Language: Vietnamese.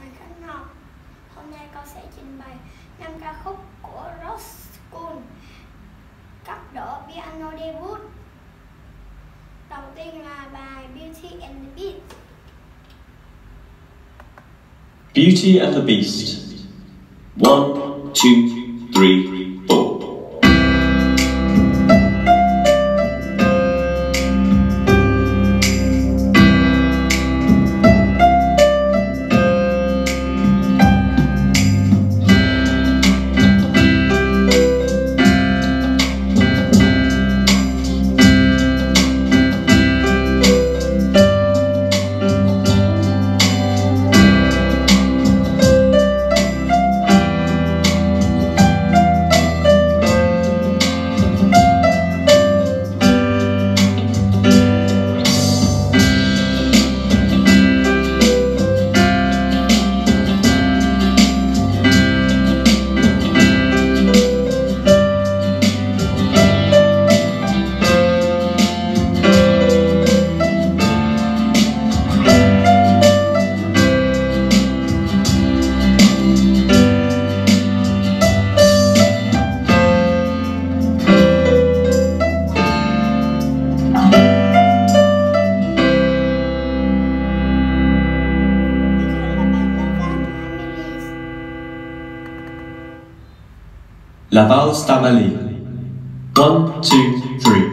ngày khác nhau. Hôm nay con sẽ trình bày năm ca khúc của Ross School cấp độ piano debut. Đầu tiên là bài Beauty and the Beast. Beauty and the Beast. One, two, three, Laval Stamali. One, two, three.